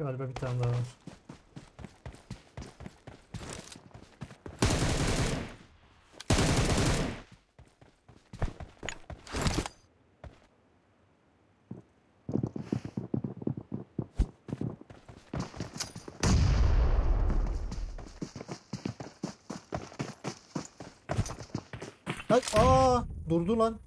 Galiba bir tane daha var. Ay, aa, durdu lan.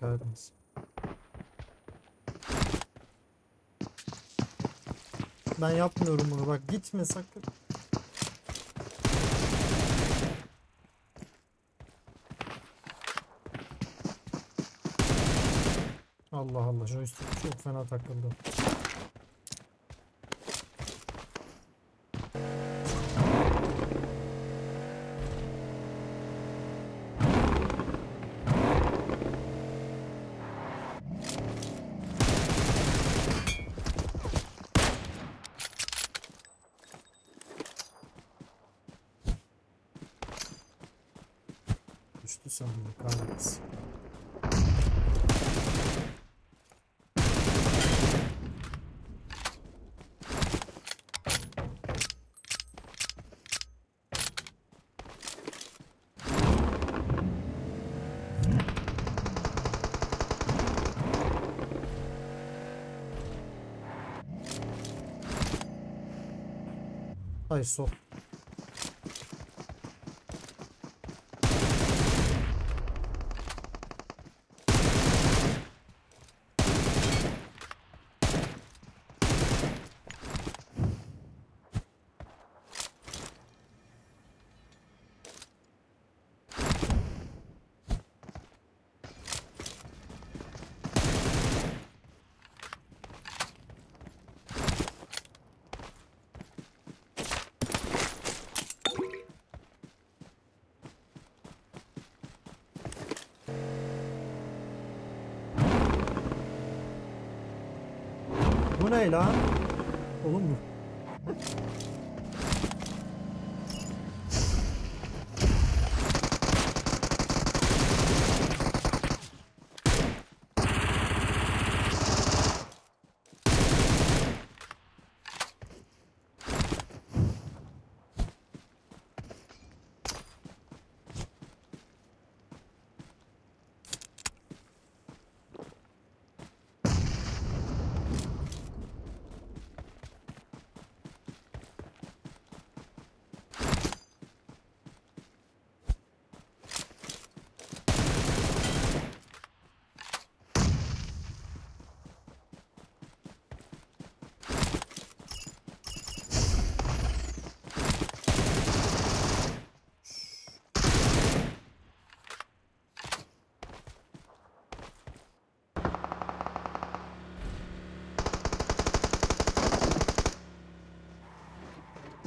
Kahretmesin. Ben yapmıyorum bunu bak gitme sakın. Allah Allah joystick çok fena takıldı. Düştü sanırım kahretsin. Hayır Bu ne lan? Oğlum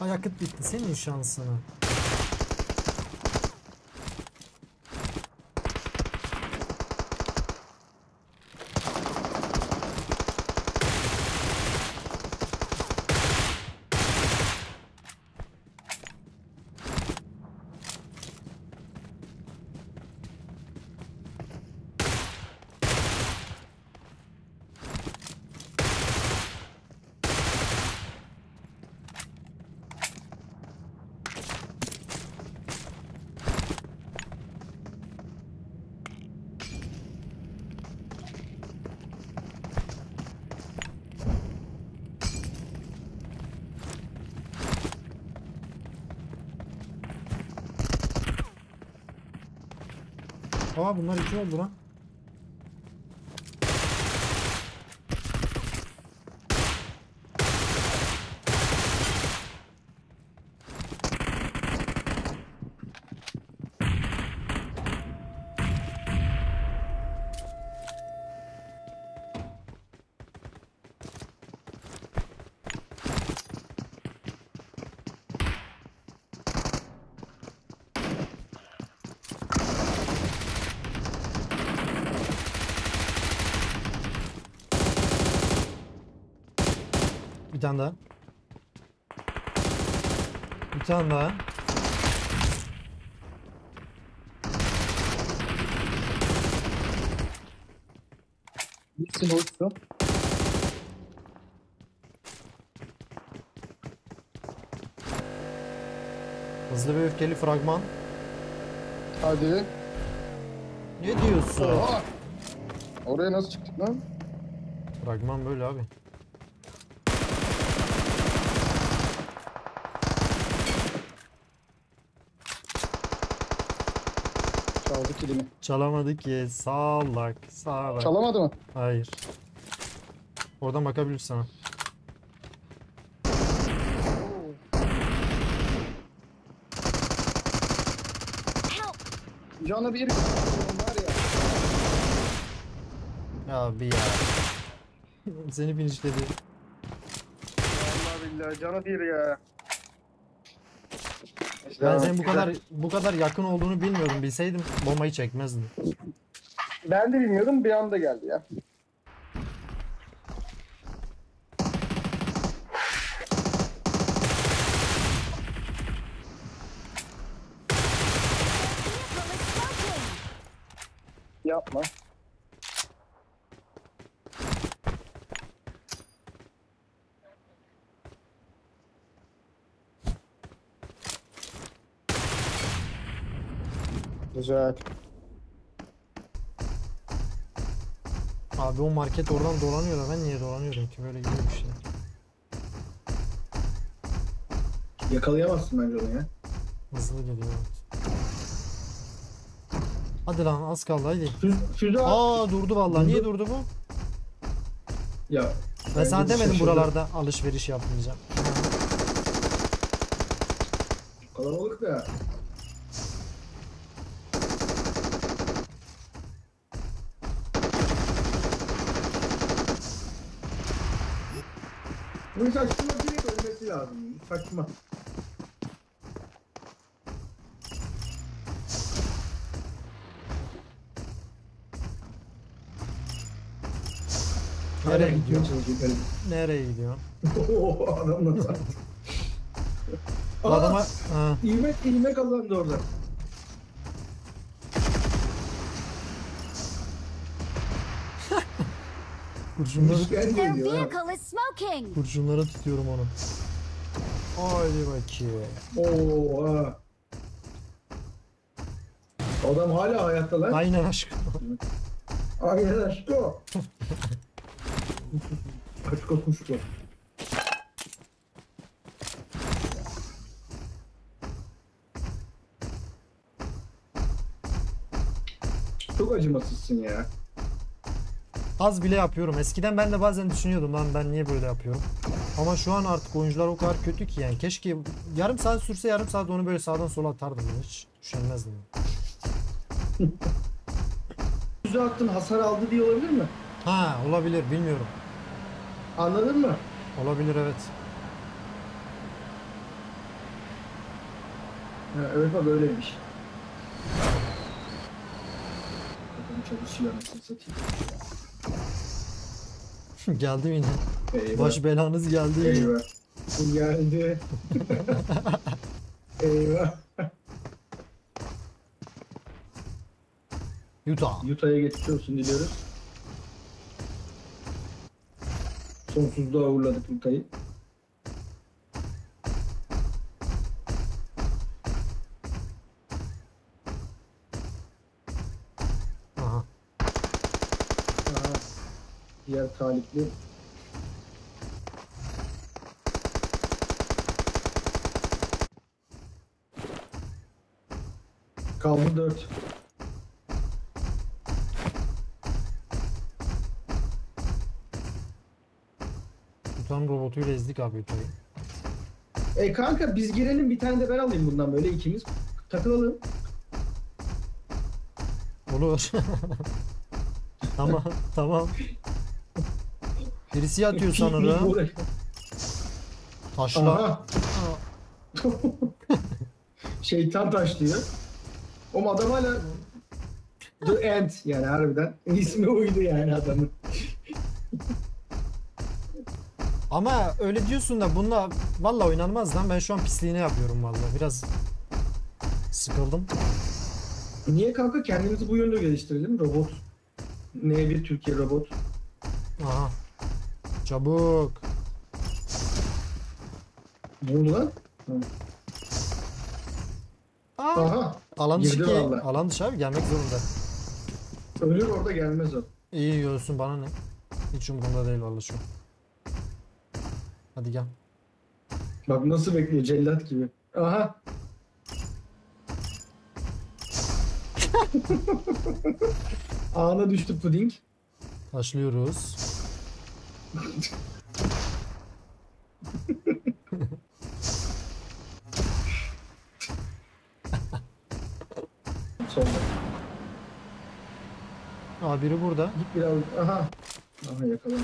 Ay bitti senin şansına. Aa bunlar iki oldu lan. Bir tane daha. Bir tane daha. Gitsin olsun. Hızlı ve öfkeli fragman. Hadi. Ne diyorsun? Oraya nasıl çıktık lan? Fragman böyle abi. Çaldı kilimi. Çalamadık ki. Sağlak. Sağlak. Çalamadı mı? Hayır. Oradan bakabilirsin sana. Canı bir var ya. Bir ya. Seni finishledi. Allah billahi canı bir ya. Ben senin bu kadar bu kadar yakın olduğunu bilmiyordum. Bilseydim bombayı çekmezdim. Ben de bilmiyordum bir anda geldi ya. Yapma. Güzel. Abi o market oradan dolanıyor da ben niye dolanıyorum ki böyle gibi bir şey. Yakalayamazsın bence onu ya. Hızlı geliyor evet. Hadi lan az kaldı hadi. Füze. Aa durdu vallahi. Niye durdu bu? Ya. Ben sana bence demedim şaşırdı. buralarda alışveriş yapmayacağım. Kalabalık da. Bu insan şuna direkt ölmesi lazım. Saçma. Nereye gidiyor? Nereye gidiyor? Oo, adam nasıl attı? Bu Aa, adama ha, ilmek ilmek kazandı orada. Kurşunları, Their vehicle is smoking! kurşunlara tutuyorum onu. Haydi bakayım. Oo ha. Adam hala hayatta lan. Aynen aşkım. Aynen aşko. aşko kuşko. Çok acımasızsın ya. Az bile yapıyorum. Eskiden ben de bazen düşünüyordum lan ben niye böyle yapıyorum. Ama şu an artık oyuncular o kadar kötü ki yani keşke yarım saat sürse yarım saat onu böyle sağdan sola atardım hiç düşünmezdim. Yüzü attın hasar aldı diye olabilir mi? Ha olabilir bilmiyorum. Anladın mı? Olabilir evet. Ha, evet bak öyleymiş. Bakalım çalışıyor nasıl satayım. geldi yine. Eyvah. Baş belanız geldi yine. Eyvah. Bu geldi. Eyvah. Utah. Utah'ya geçmiş olsun diliyoruz. Sonsuzluğa uğurladık Utah'ı. Diğer talipli. Kaldı 4. Utah'ın robotuyla ezdik abi Utah'ı. E kanka biz girelim bir tane de ben alayım bundan böyle ikimiz. Takılalım. Olur. tamam tamam. Birisi yatıyor sanırım. Taşla. Aha. Şeytan taşlıyor. O adam hala The End yani harbiden. İsmi uydu yani adamın. Ama öyle diyorsun da bununla valla oynanmaz lan. Ben şu an pisliğini yapıyorum valla. Biraz sıkıldım. Niye kanka kendimizi bu yönde geliştirelim? Robot. N1 Türkiye robot. Aha. Çabuk. Ne oldu lan? Aa, Aha. alan dışı girdi ki. vallahi. Alan dışı abi gelmek zorunda. Ölür orada gelmez o. İyi görsün bana ne. Hiç umurumda değil vallahi şu. an. Hadi gel. Bak nasıl bekliyor cellat gibi. Aha. Ağına düştü puding. Başlıyoruz. Solda. Aa biri burada. Git biraz. Aha. Aha yakalandı.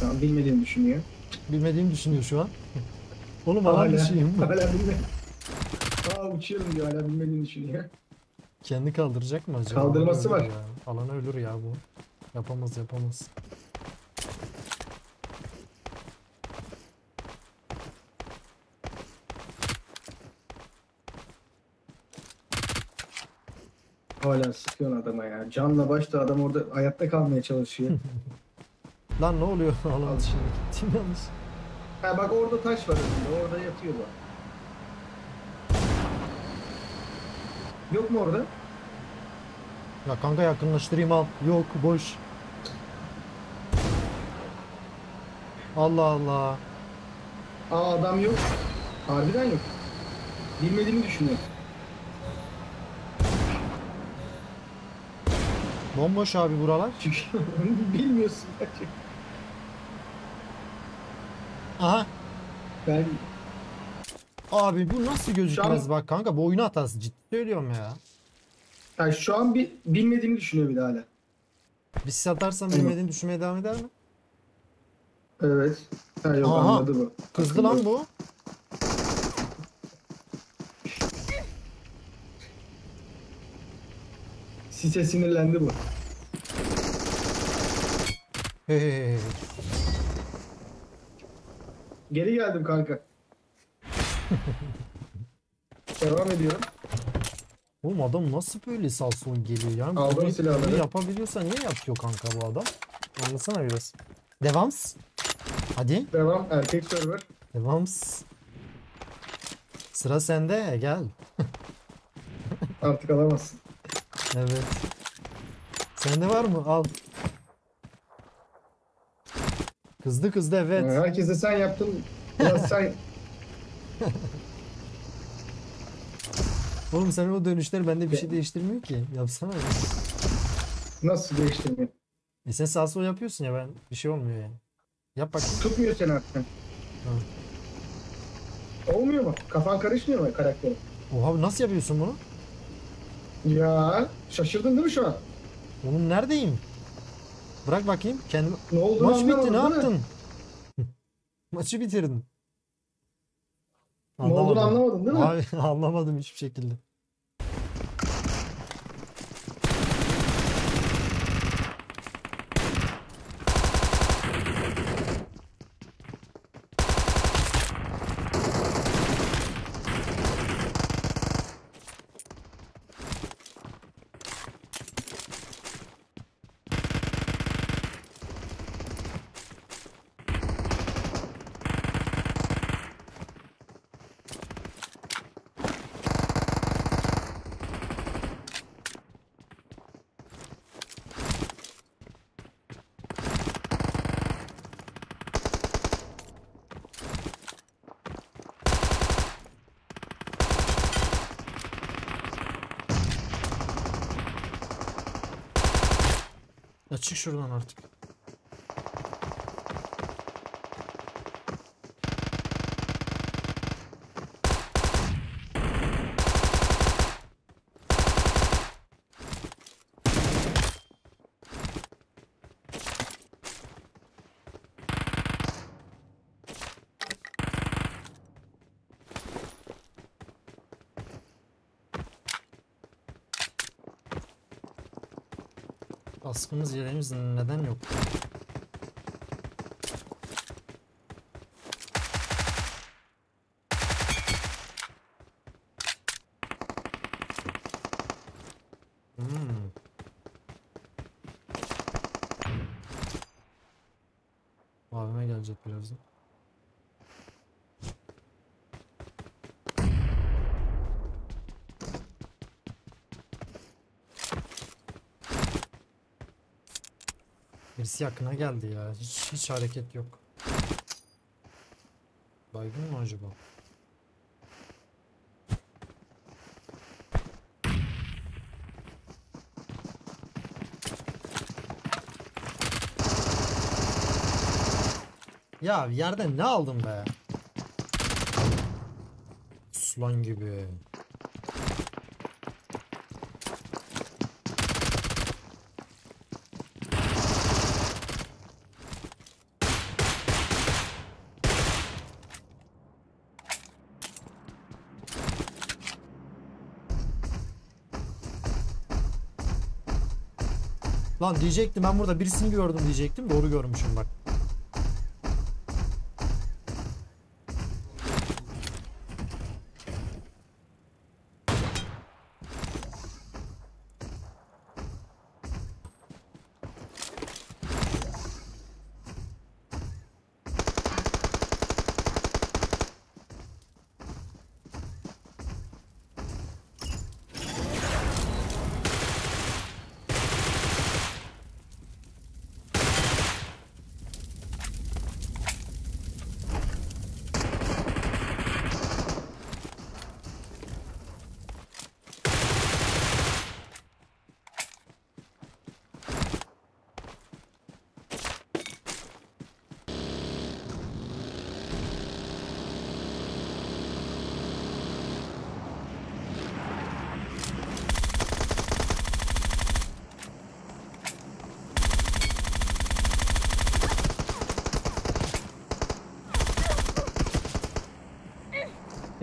Şu an bilmediğini düşünüyor. Bilmediğimi düşünüyor şu an. Oğlum alan dışıyım. Hala bilme. Aa uçuyorum diyor hala bilmediğini düşünüyor. Kendi kaldıracak mı acaba? Kaldırması var. ölür Ya. Alana ölür ya bu. Yapamaz yapamaz. Hala sıkıyorsun adama ya. Canla başta adam orada hayatta kalmaya çalışıyor. Lan ne oluyor? Alan Al. dışına gittim yanlış. ha bak orada taş var önünde. Orada yatıyor bu. Yok mu orada? Ya kanka yakınlaştırayım al. Yok boş. Allah Allah. Aa adam yok. Harbiden yok. Bilmediğini düşünüyor. Bomboş abi buralar. Bilmiyorsun gerçekten. Aha. Ben Abi bu nasıl gözükmez an- bak kanka bu oyun hatası ciddi söylüyorum ya. yani şu an bir bilmediğini düşünüyor bir de hala. Bir sis bilmediğini düşünmeye devam eder mi? Evet. Ha yok Aha. anladı bu. Kızdı lan bu. Sise sinirlendi bu. Hey, hey, hey. Geri geldim kanka. Devam ediyorum. Oğlum adam nasıl böyle sağ sol geliyor yani? Aldım Bunu- silahları. bunu yapabiliyorsa niye yapıyor kanka bu adam? Anlasana biraz. Devams. Hadi. Devam. Erkek server. Devams. Sıra sende gel. Artık alamazsın. Evet. Sende var mı? Al. Kızdı kızdı evet. Herkese sen yaptın. Biraz sen Oğlum senin o dönüşler bende bir şey değiştirmiyor ki. Yapsana. ya. nasıl değiştirmiyor? E sen sağ sol yapıyorsun ya ben bir şey olmuyor yani. Yap bakayım. Tutmuyor seni artık. Olmuyor mu? Kafan karışmıyor mu karakterin? Oha nasıl yapıyorsun bunu? Ya şaşırdın değil mi şu an? Oğlum neredeyim? Bırak bakayım. Kendim Ne oldu? Maç bitti ne yaptın? Maçı bitirdin. Ne olduğunu anlamadın değil mi? Hayır anlamadım hiçbir şekilde. Ya çık şuradan artık. Baskımız yerimiz neden yok? Hmm. Abime gelecek birazdan. Birisi yakına geldi ya. Hiç, hiç hareket yok. Baygın mı acaba? Ya yerden ne aldın be? Sulan gibi. Lan diyecektim ben burada birisini gördüm diyecektim. Doğru görmüşüm bak.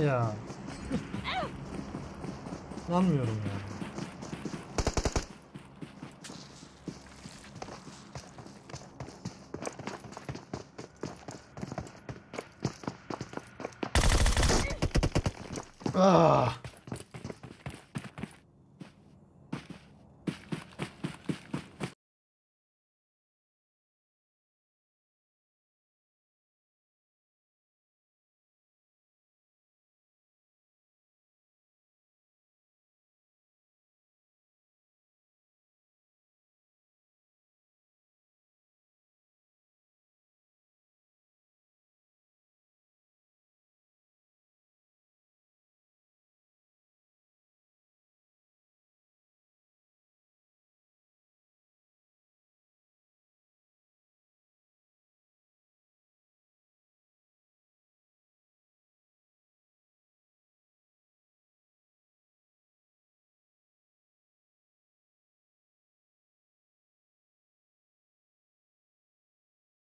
Ya. İnanmıyorum ya. Ah.